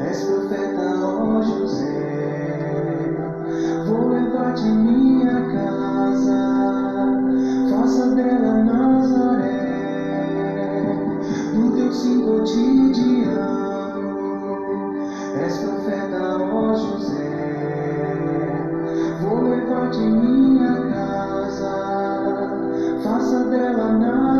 És profeta, ó José, vou levar de minha casa, faça dela Nazaré, no teu sim cotidiano. És profeta, ó José, vou levar de minha casa, faça dela Nazaré.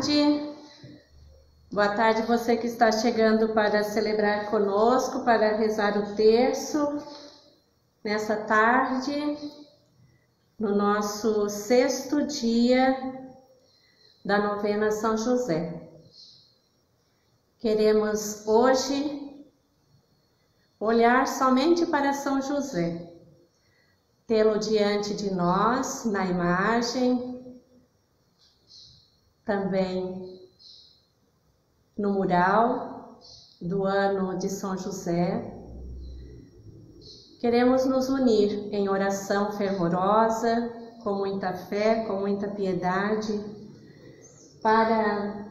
tarde. Boa tarde você que está chegando para celebrar conosco, para rezar o terço nessa tarde, no nosso sexto dia da novena São José. Queremos hoje olhar somente para São José, tê-lo diante de nós, na imagem, também no mural do ano de São José. Queremos nos unir em oração fervorosa, com muita fé, com muita piedade, para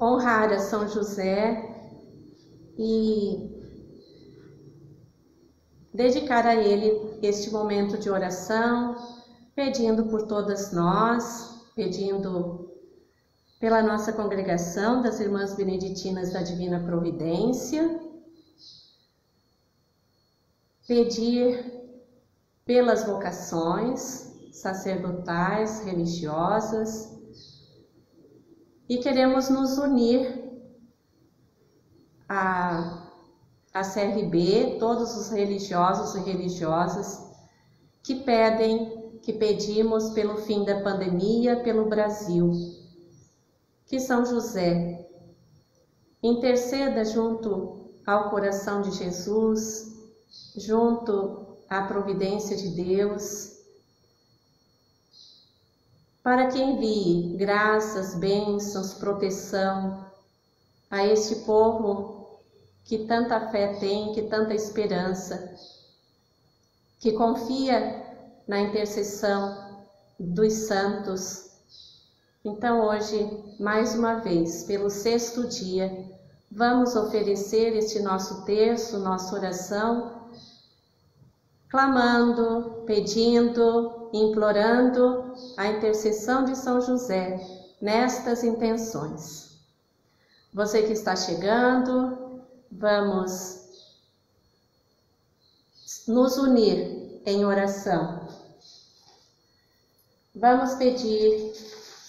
honrar a São José e dedicar a ele este momento de oração, pedindo por todas nós, pedindo pela nossa congregação das Irmãs Beneditinas da Divina Providência, pedir pelas vocações sacerdotais, religiosas, e queremos nos unir a, a CRB, todos os religiosos e religiosas que pedem, que pedimos pelo fim da pandemia pelo Brasil. Que São José interceda junto ao coração de Jesus, junto à providência de Deus, para que envie graças, bênçãos, proteção a este povo que tanta fé tem, que tanta esperança, que confia na intercessão dos santos. Então, hoje, mais uma vez, pelo sexto dia, vamos oferecer este nosso terço, nossa oração clamando, pedindo, implorando a intercessão de São José nestas intenções. Você que está chegando, vamos nos unir em oração. Vamos pedir,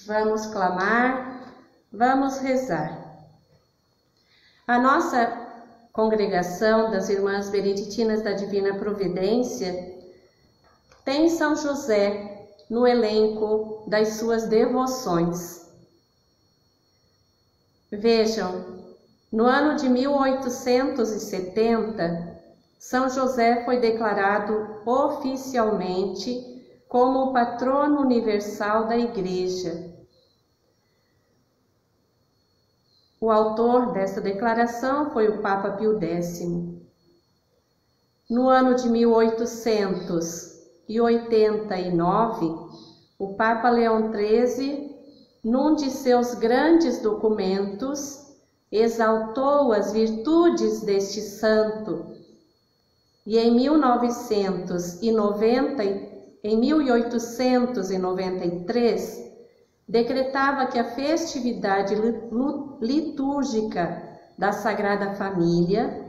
vamos clamar, vamos rezar. A nossa congregação das Irmãs Beneditinas da Divina Providência, tem São José no elenco das suas devoções. Vejam, no ano de 1870, São José foi declarado oficialmente como o patrono universal da Igreja O autor desta declaração foi o Papa Pio X. No ano de 1889, o Papa Leão XIII, num de seus grandes documentos, exaltou as virtudes deste santo. E em 1990, em 1893, decretava que a festividade litúrgica da Sagrada Família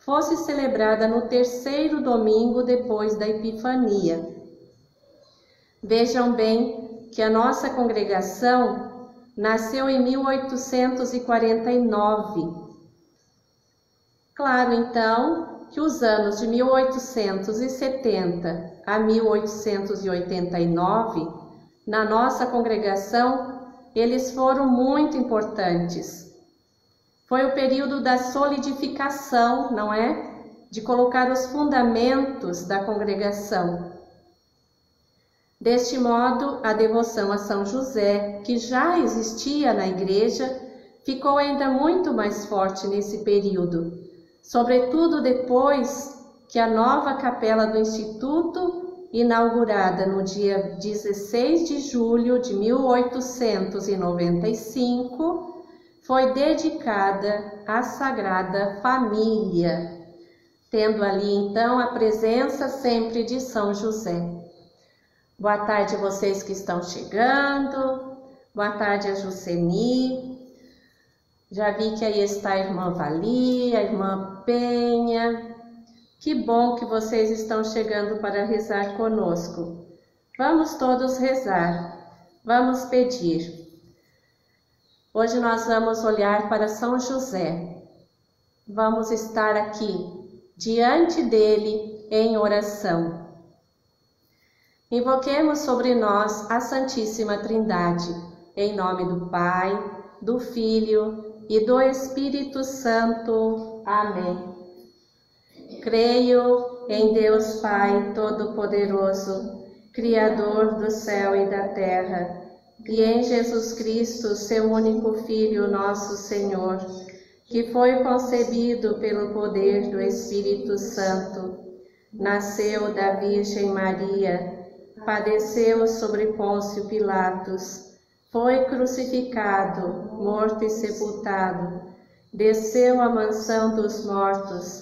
fosse celebrada no terceiro domingo depois da Epifania. Vejam bem que a nossa congregação nasceu em 1849. Claro, então, que os anos de 1870 a 1889 na nossa congregação, eles foram muito importantes. Foi o período da solidificação, não é? De colocar os fundamentos da congregação. Deste modo, a devoção a São José, que já existia na igreja, ficou ainda muito mais forte nesse período, sobretudo depois que a nova capela do Instituto inaugurada no dia 16 de julho de 1895, foi dedicada à Sagrada Família, tendo ali então a presença sempre de São José. Boa tarde vocês que estão chegando, boa tarde a Juceni. Já vi que aí está a irmã Vali, a irmã Penha, que bom que vocês estão chegando para rezar conosco. Vamos todos rezar, vamos pedir. Hoje nós vamos olhar para São José. Vamos estar aqui diante dele em oração. Invoquemos sobre nós a Santíssima Trindade, em nome do Pai, do Filho e do Espírito Santo. Amém. Creio em Deus Pai Todo-Poderoso, Criador do céu e da terra, e em Jesus Cristo, seu único Filho, nosso Senhor, que foi concebido pelo poder do Espírito Santo, nasceu da Virgem Maria, padeceu sobre Pôncio Pilatos, foi crucificado, morto e sepultado, desceu à mansão dos mortos,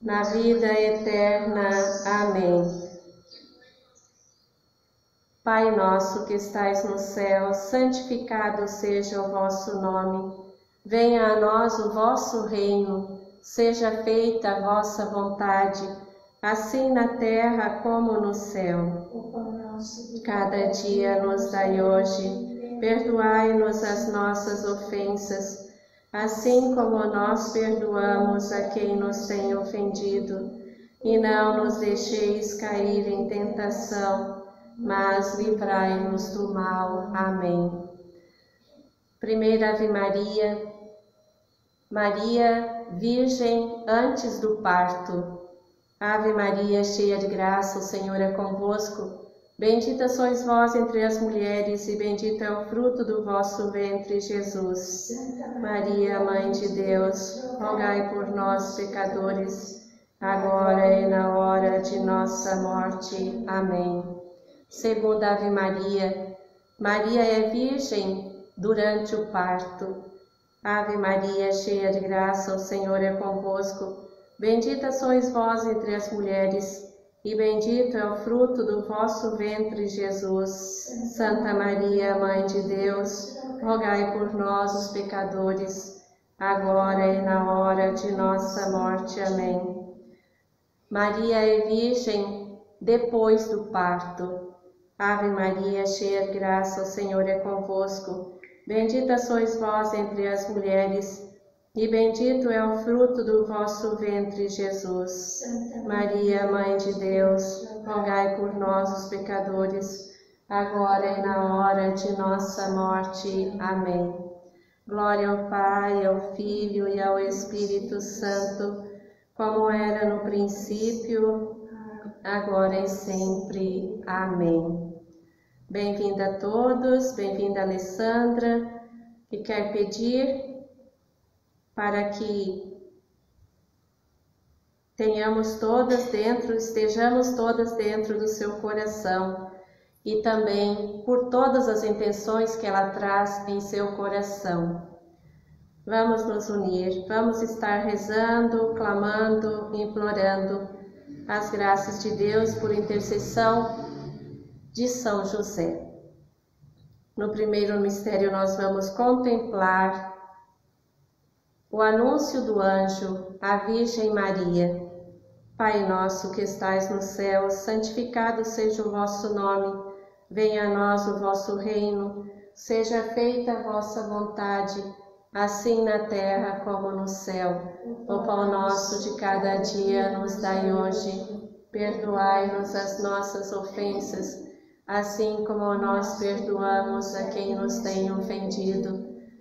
na vida eterna. Amém. Pai nosso que estais no céu, santificado seja o vosso nome. Venha a nós o vosso reino seja feita a vossa vontade, assim na terra como no céu. Cada dia nos dai hoje, perdoai-nos as nossas ofensas, assim como nós perdoamos a quem nos tem ofendido, e não nos deixeis cair em tentação, mas livrai-nos do mal. Amém. Primeira Ave Maria, Maria Virgem antes do parto. Ave Maria, cheia de graça, o Senhor é convosco. Bendita sois vós entre as mulheres, e bendito é o fruto do vosso ventre, Jesus. Maria, Mãe de Deus, rogai por nós, pecadores, agora e na hora de nossa morte. Amém. Segunda Ave Maria, Maria é virgem durante o parto. Ave Maria, cheia de graça, o Senhor é convosco. Bendita sois vós entre as mulheres, e bendito é o fruto do vosso ventre, Jesus. Santa Maria, Mãe de Deus, rogai por nós, os pecadores, agora e na hora de nossa morte. Amém. Maria é virgem depois do parto. Ave Maria, cheia de graça, o Senhor é convosco. Bendita sois vós entre as mulheres, e bendito é o fruto do vosso ventre, Jesus. Maria, Mãe de Deus, rogai por nós, os pecadores, agora e na hora de nossa morte. Amém. Glória ao Pai, ao Filho e ao Espírito Santo, como era no princípio, agora e sempre. Amém. Bem-vinda a todos, bem-vinda Alessandra, que quer pedir para que tenhamos todas dentro, estejamos todas dentro do seu coração e também por todas as intenções que ela traz em seu coração. Vamos nos unir, vamos estar rezando, clamando, implorando as graças de Deus por intercessão de São José. No primeiro mistério, nós vamos contemplar o anúncio do anjo à Virgem Maria. Pai nosso que estais no céu, santificado seja o vosso nome. Venha a nós o vosso reino. Seja feita a vossa vontade, assim na terra como no céu. O pão nosso de cada dia nos dai hoje. Perdoai-nos as nossas ofensas assim como nós perdoamos a quem nos tem ofendido,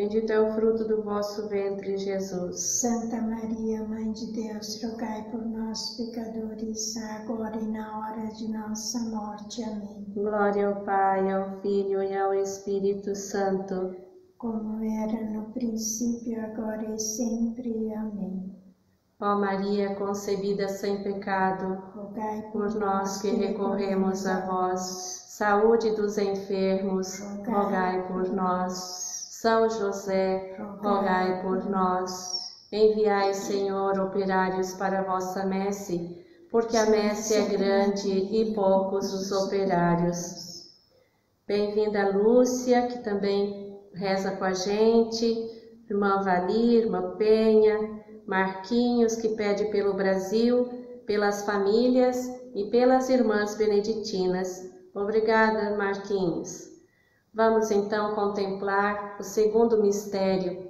Bendito é o fruto do vosso ventre, Jesus. Santa Maria, Mãe de Deus, rogai por nós, pecadores, agora e na hora de nossa morte. Amém. Glória ao Pai, ao Filho e ao Espírito Santo. Como era no princípio, agora e sempre. Amém. Ó Maria, concebida sem pecado, rogai por nós que recorremos a vós. Saúde dos enfermos, rogai por nós. São José, rogai por nós. Enviai, Senhor, operários para a vossa messe, porque a messe é grande e poucos os operários. Bem-vinda Lúcia, que também reza com a gente, irmã Valir, irmã Penha, Marquinhos, que pede pelo Brasil, pelas famílias e pelas irmãs beneditinas. Obrigada, Marquinhos. Vamos então contemplar o segundo mistério.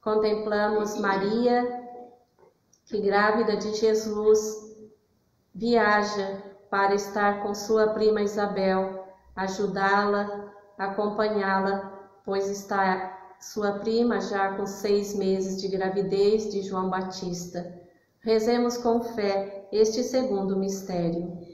Contemplamos Maria, que grávida de Jesus, viaja para estar com sua prima Isabel, ajudá-la, acompanhá-la, pois está sua prima já com seis meses de gravidez de João Batista. Rezemos com fé este segundo mistério.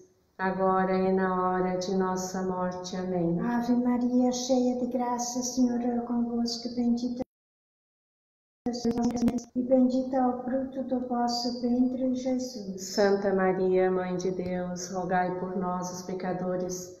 agora e na hora de nossa morte. Amém. Ave Maria, cheia de graça, Senhor é convosco, bendita e bendito é o fruto do vosso ventre, Jesus. Santa Maria, Mãe de Deus, rogai por nós, os pecadores,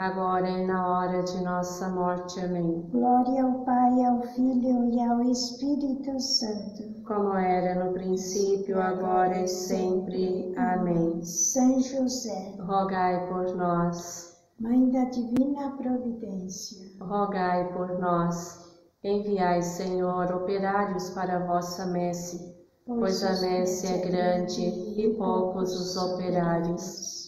agora e na hora de nossa morte. Amém. Glória ao Pai, ao Filho e ao Espírito Santo. Como era no princípio, agora e sempre. Amém. São José, Rogai por nós, Mãe da Divina Providência, rogai por nós. Enviai, Senhor, operários para a vossa messe, pois a messe é grande e poucos os operários.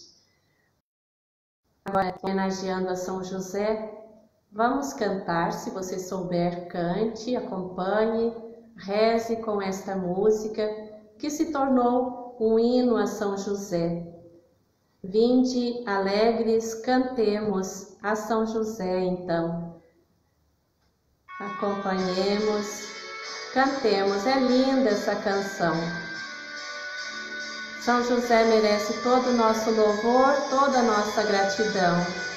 Agora, homenageando a São José, vamos cantar. Se você souber, cante, acompanhe, reze com esta música que se tornou um hino a São José. Vinde alegres, cantemos a São José, então. Acompanhemos, cantemos, é linda essa canção. São José merece todo o nosso louvor, toda a nossa gratidão.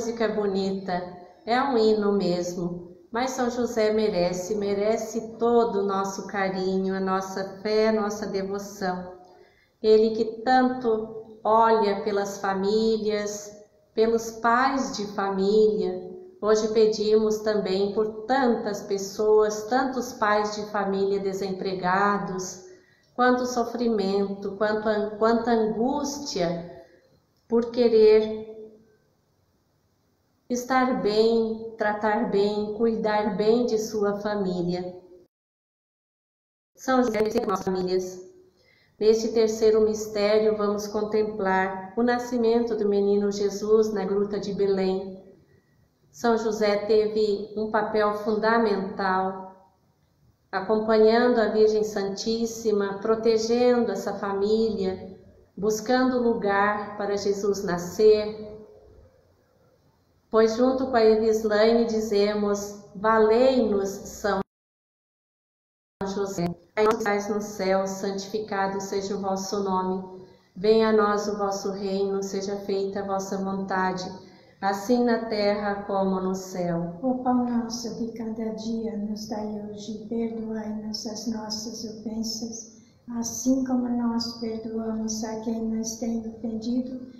Música bonita! É um hino mesmo. Mas São José merece, merece todo o nosso carinho, a nossa fé, a nossa devoção. Ele que tanto olha pelas famílias, pelos pais de família. Hoje pedimos também por tantas pessoas, tantos pais de família desempregados, quanto sofrimento, quanto, quanta angústia por querer estar bem, tratar bem, cuidar bem de sua família. São José com as famílias. Neste terceiro mistério, vamos contemplar o nascimento do menino Jesus na gruta de Belém. São José teve um papel fundamental, acompanhando a Virgem Santíssima, protegendo essa família, buscando lugar para Jesus nascer, pois junto com a Evislaine dizemos, valei-nos São José. Pai nosso no céu, santificado seja o vosso nome. Venha a nós o vosso reino, seja feita a vossa vontade, assim na terra como no céu. O pão nosso de cada dia nos dai hoje, perdoai-nos as nossas ofensas, assim como nós perdoamos a quem nos tem ofendido,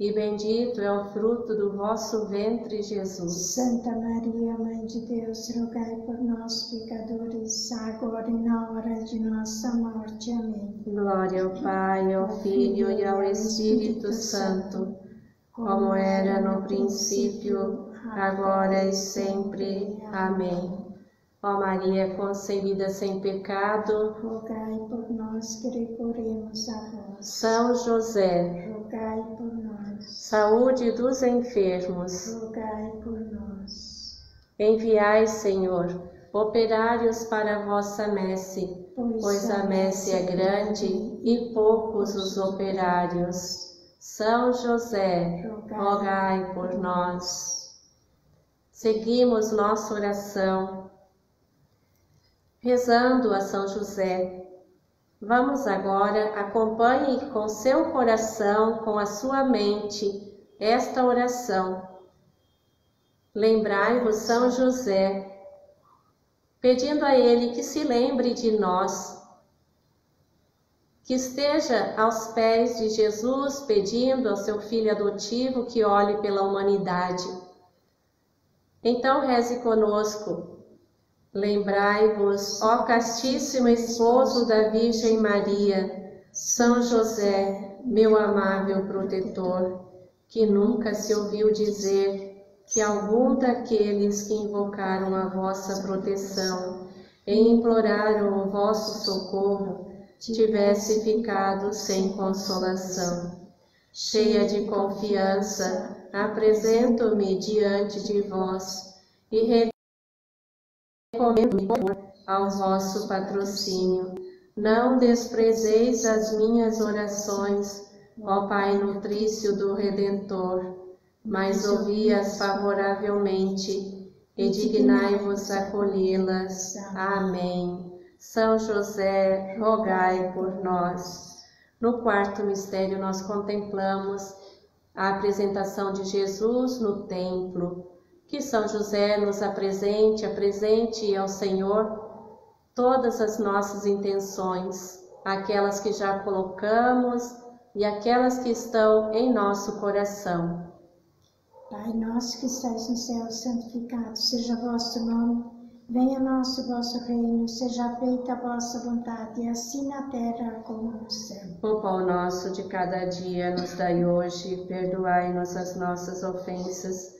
e bendito é o fruto do vosso ventre, Jesus. Santa Maria, Mãe de Deus, rogai por nós, pecadores, agora e na hora de nossa morte. Amém. Glória ao Pai, ao Filho e ao Espírito Santo, como era no princípio, agora e sempre. Amém. Ó Maria concebida sem pecado, Rogai por nós que recorremos a vós. São José, Rogai por nós. saúde dos enfermos, Rogai por nós. enviai, Senhor, operários para a vossa messe, pois a messe é grande e poucos os operários. São José, rogai por nós. Seguimos nossa oração rezando a São José. Vamos agora, acompanhe com seu coração, com a sua mente, esta oração. Lembrai-vos, São José, pedindo a Ele que se lembre de nós, que esteja aos pés de Jesus, pedindo ao seu filho adotivo que olhe pela humanidade. Então reze conosco. Lembrai-vos, ó castíssimo esposo da Virgem Maria, São José, meu amável protetor, que nunca se ouviu dizer que algum daqueles que invocaram a vossa proteção e imploraram o vosso socorro tivesse ficado sem consolação. Cheia de confiança, apresento-me diante de vós e recomendo-me ao vosso patrocínio. Não desprezeis as minhas orações, ó Pai nutrício do Redentor mas ouvi-as favoravelmente e dignai-vos acolhê-las. Amém. São José, rogai por nós. No quarto mistério, nós contemplamos a apresentação de Jesus no templo. Que São José nos apresente, apresente ao Senhor todas as nossas intenções, aquelas que já colocamos e aquelas que estão em nosso coração. Pai nosso que estais no céu, santificado seja o vosso nome. Venha a nós o vosso reino, seja feita a vossa vontade, assim na terra como no céu. O pão nosso de cada dia nos dai hoje, perdoai-nos as nossas ofensas,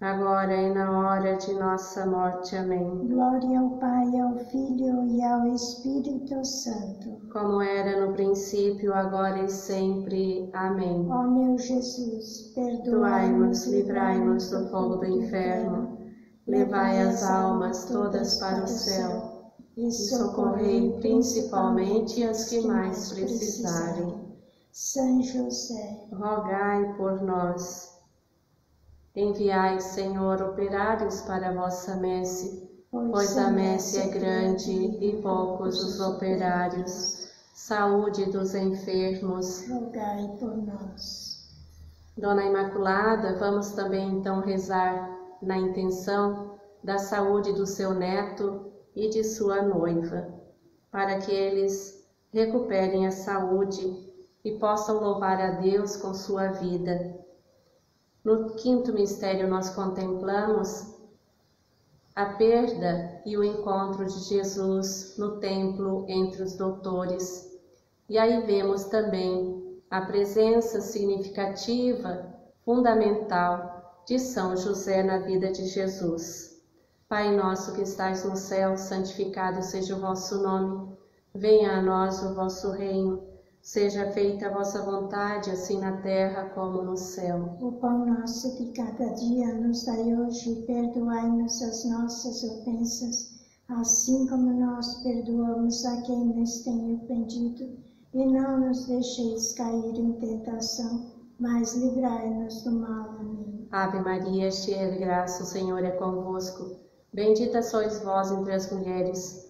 agora e na hora de nossa morte. Amém. Glória ao Pai, ao Filho e ao Espírito Santo. Como era no princípio, agora e sempre. Amém. Ó meu Jesus, Perdoai-nos, livrai-nos do fogo do inferno, levai as almas todas para o céu e socorrei principalmente as que mais precisarem. São José, Rogai por nós. Enviai, Senhor, operários para a vossa messe, pois a messe é grande e poucos os operários. Saúde dos enfermos. rogai por nós. Dona Imaculada, vamos também então rezar na intenção da saúde do seu neto e de sua noiva, para que eles recuperem a saúde e possam louvar a Deus com sua vida. No quinto mistério, nós contemplamos a perda e o encontro de Jesus no templo entre os doutores. E aí vemos também a presença significativa, fundamental de São José na vida de Jesus. Pai nosso que estais no céu, santificado seja o vosso nome. Venha a nós o vosso reino. Seja feita a vossa vontade, assim na terra como no céu. O pão nosso de cada dia nos dai hoje e perdoai-nos as nossas ofensas, assim como nós perdoamos a quem nos tem ofendido. E não nos deixeis cair em tentação, mas livrai-nos do mal. Amém. Ave Maria, cheia de graça, o Senhor é convosco. Bendita sois vós entre as mulheres,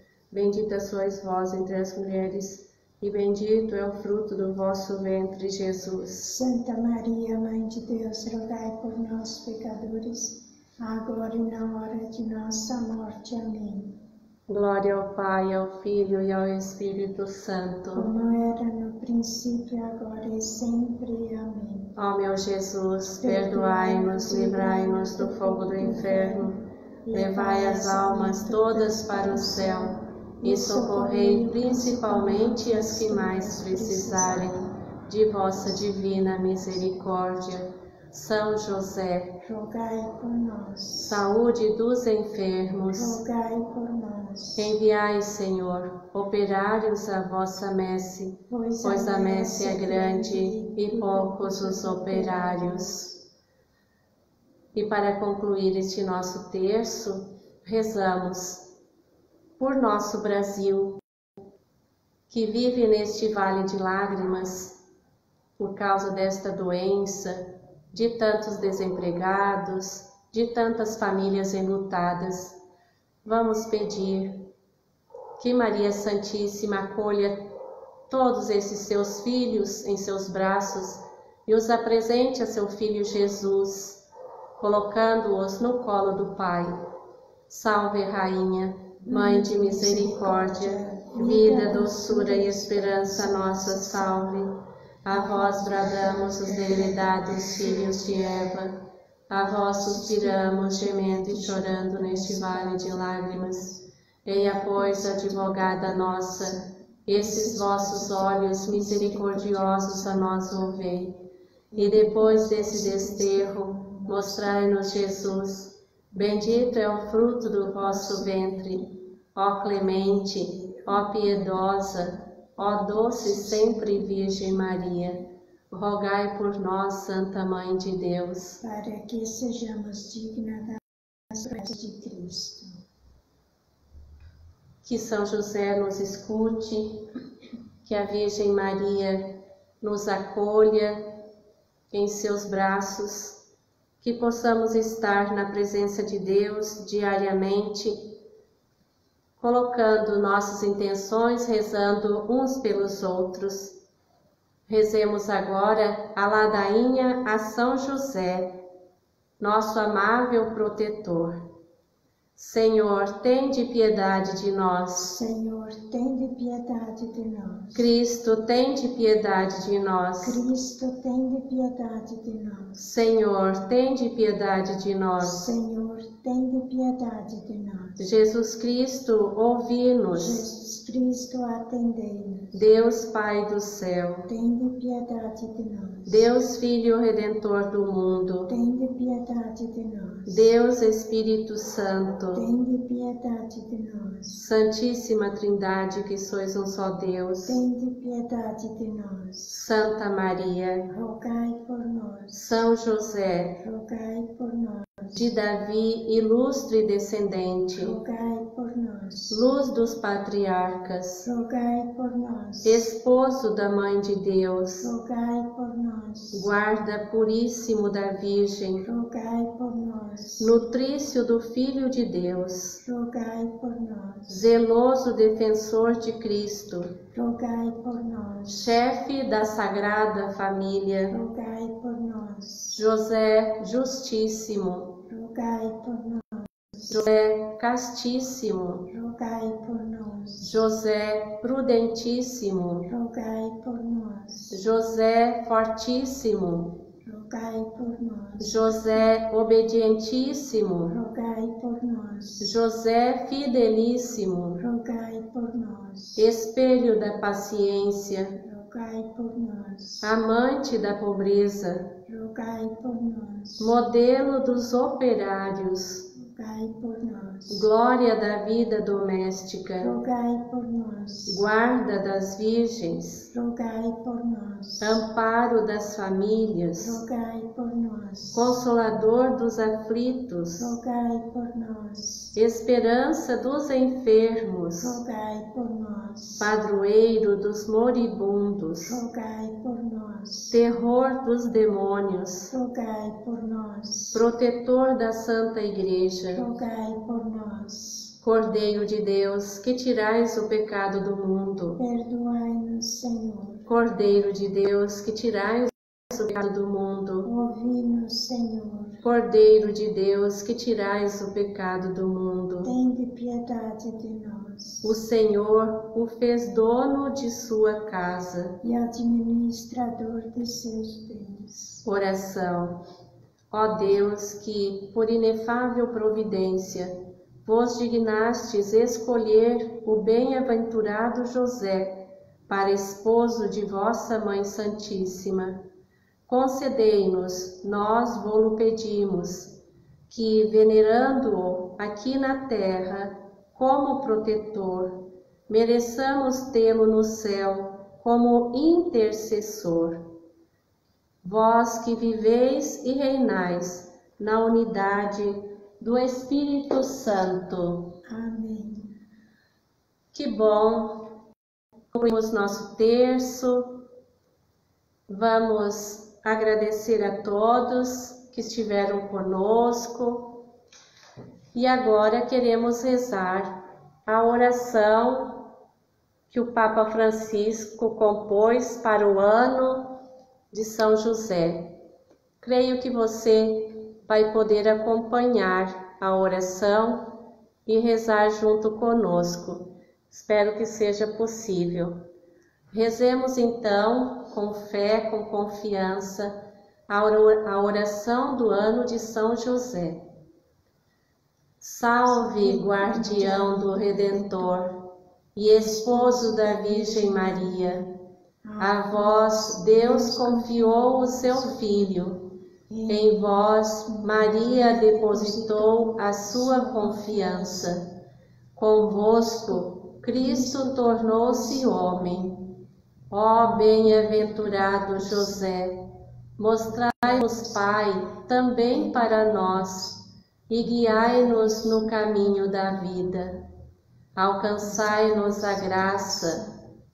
Bendita sois vós entre as mulheres, e bendito é o fruto do vosso ventre, Jesus. Santa Maria, Mãe de Deus, rogai por nós, pecadores, agora e na hora de nossa morte. Amém. Glória ao Pai, ao Filho e ao Espírito Santo. Como era no princípio, agora e sempre. Amém. Ó meu Jesus, perdoai-nos, livrai-nos do fogo do inferno, levai as almas todas para o céu e socorrei principalmente as que mais precisarem de vossa divina misericórdia. São José, rogai por nós. saúde dos enfermos, Rogai por nós. enviai, Senhor, operários à vossa messe, pois a messe é grande e poucos os operários. E para concluir este nosso terço, rezamos por nosso Brasil, que vive neste vale de lágrimas por causa desta doença, de tantos desempregados, de tantas famílias enlutadas. Vamos pedir que Maria Santíssima acolha todos esses seus filhos em seus braços e os apresente a seu filho Jesus, colocando-os no colo do Pai. Salve, Rainha, Mãe de misericórdia, vida, doçura e esperança nossa, salve. A vós bradamos os degredados filhos de Eva, a vós suspiramos, gemendo e chorando neste vale de lágrimas. Eia, pois, advogada nossa, esses vossos olhos misericordiosos a nós volvei, e depois desse desterro, mostrai-nos Jesus. Bendito é o fruto do vosso ventre, ó clemente, ó piedosa, ó doce sempre Virgem Maria. Rogai por nós, Santa Mãe de Deus. Para que sejamos dignas das promessas de Cristo. Que São José nos escute, que a Virgem Maria nos acolha em seus braços, que possamos estar na presença de Deus diariamente, colocando nossas intenções, rezando uns pelos outros. Rezemos agora a ladainha a São José, nosso amável protetor. Senhor, tende piedade de nós. Senhor, tende piedade de nós. Cristo, tende piedade de nós. Cristo, tende piedade de nós. Senhor, tende piedade de nós. Senhor, tende piedade de nós. Jesus Cristo, ouvi-nos. Cristo, atendei-nos. Deus Pai do céu, Tende piedade de nós. Deus Filho Redentor do mundo, Tende piedade de nós. Deus Espírito Santo, Tende piedade de nós. Santíssima Trindade, que sois um só Deus, Tende piedade de nós. Santa Maria, Rogai por nós. São José, Rogai por nós. De Davi, ilustre descendente, Rogai por nós. luz dos patriarcas, Rogai por nós. esposo da Mãe de Deus, Rogai por nós. guarda puríssimo da Virgem, Rogai por nós. nutrício do Filho de Deus, Rogai por nós. zeloso defensor de Cristo, Rogai por nós. chefe da Sagrada Família, Rogai por nós. José Justíssimo, Rogai por nós. José Castíssimo, Rogai por nós. José Prudentíssimo, Rogai por nós. José Fortíssimo, Rogai por nós. José Obedientíssimo, Rogai por nós. José Fidelíssimo, Rogai por nós. espelho da paciência, Rogai por nós. amante da pobreza, Rogai por nós. modelo dos operários, Rogai por nós. glória da vida doméstica, Rogai por nós. guarda das virgens, Rogai por nós. amparo das famílias, Rogai por nós. consolador dos aflitos, Rogai por nós. esperança dos enfermos, Rogai por nós. padroeiro dos moribundos, Rogai por nós. terror dos demônios, Rogai por nós. protetor da Santa Igreja, Rogai por nós. Cordeiro de Deus, que tirais o pecado do mundo, Perdoai-nos, Senhor. Cordeiro de Deus, que tirais o pecado do mundo, Ouvi-nos, Senhor. Cordeiro de Deus, que tirais o pecado do mundo. Tende piedade de nós. O Senhor o fez dono de sua casa. E administrador de seus bens. Oração. Ó Deus, que, por inefável providência, vos dignastes escolher o bem-aventurado José para esposo de vossa Mãe Santíssima, concedei-nos, nós vos pedimos, que, venerando-o aqui na terra como protetor, mereçamos tê-lo no céu como intercessor. Vós que viveis e reinais na unidade do Espírito Santo. Amém. Que bom! Concluímos nosso terço. Vamos agradecer a todos que estiveram conosco. E agora queremos rezar a oração que o Papa Francisco compôs para o ano de São José. Creio que você vai poder acompanhar a oração e rezar junto conosco. Espero que seja possível. Rezemos então com fé, com confiança, a oração do ano de São José. Salve, guardião do Redentor e esposo da Virgem Maria. A vós Deus confiou o seu Filho. Em vós Maria depositou a sua confiança. Convosco Cristo tornou-se homem. Ó bem-aventurado José, mostrai-nos, Pai, também para nós, e guiai-nos no caminho da vida. Alcançai-nos a graça,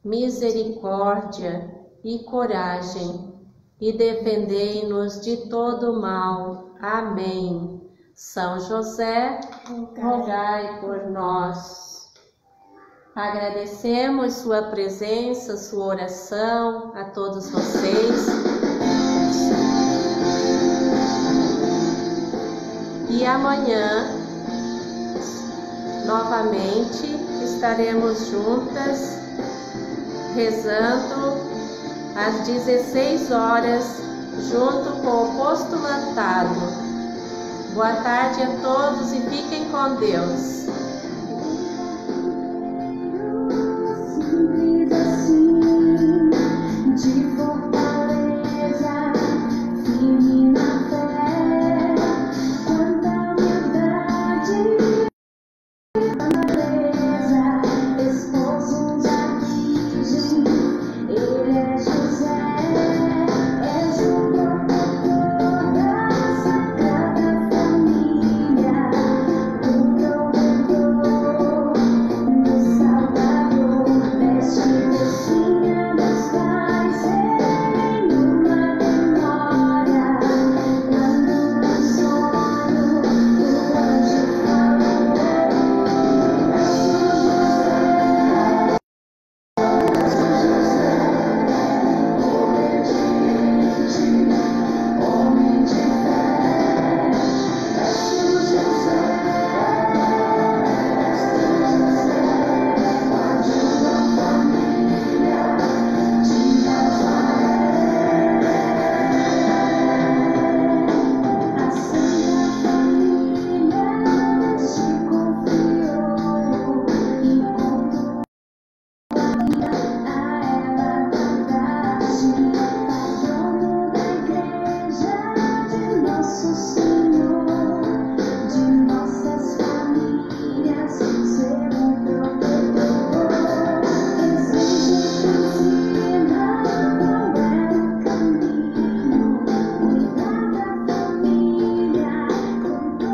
misericórdia e coragem, e defendei-nos de todo mal. Amém. São José, rogai por nós. Agradecemos sua presença, sua oração a todos vocês. E amanhã, novamente, estaremos juntas rezando às 16 horas, junto com o postulantado. Boa tarde a todos e fiquem com Deus.